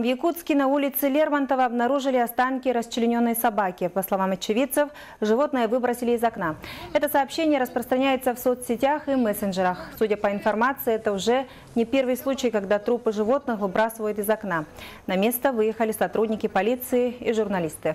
В Якутске на улице Лермонтова обнаружили останки расчлененной собаки. По словам очевидцев, животное выбросили из окна. Это сообщение распространяется в соцсетях и мессенджерах. Судя по информации, это уже не первый случай, когда трупы животных выбрасывают из окна. На место выехали сотрудники полиции и журналисты.